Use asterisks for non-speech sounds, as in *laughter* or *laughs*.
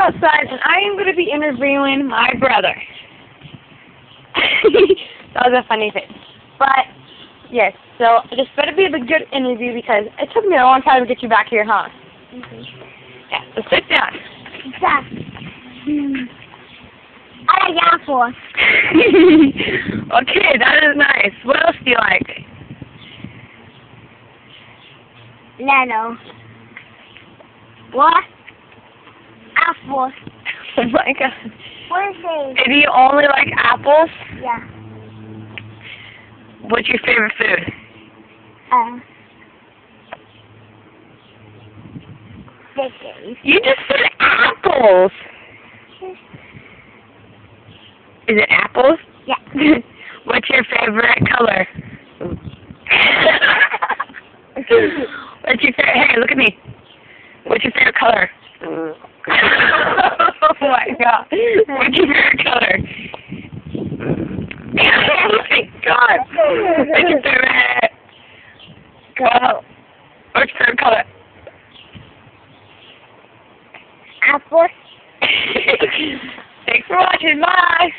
outside and I am going to be interviewing my brother. *laughs* that was a funny thing. But, yes, so this better be a good interview because it took me a long time to get you back here, huh? Mhm. Yeah, so sit down. Yeah. Hmm. I like apples. *laughs* okay, that is nice. What else do you like? Nano. What? Apples. Oh my god. What is it? Do you only like apples? Yeah. What's your favorite food? Uh. Chicken. You just said apples. Is it apples? Yeah. *laughs* What's your favorite color? *laughs* What's your favorite? Hey, look at me. What's your favorite color? *laughs* oh my god. What's your favorite color? *laughs* oh my god. What's your favorite? Well, what's your favorite color? Apples. *laughs* Thanks for watching. Bye.